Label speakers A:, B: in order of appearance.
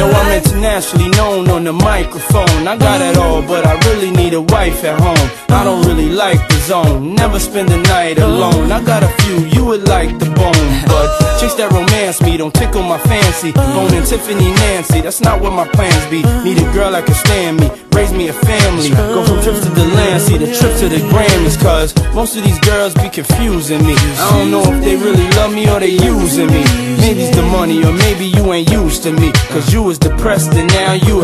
A: Yo, I'm internationally known on the microphone. I got it all, but I really need a wife at home. I don't really like the zone, never spend the night alone. I got a few, you would like the bone, but that romance me don't tickle my fancy. Bone and Tiffany Nancy, that's not what my plans be. Need a girl that can stand me, raise me a family. Go from trips to the land, see the trip to the Grammys, cause most of these girls be confusing me. I don't know if they really love me or they using me. Maybe it's the money, or maybe you ain't used to me. Cause you was depressed and now you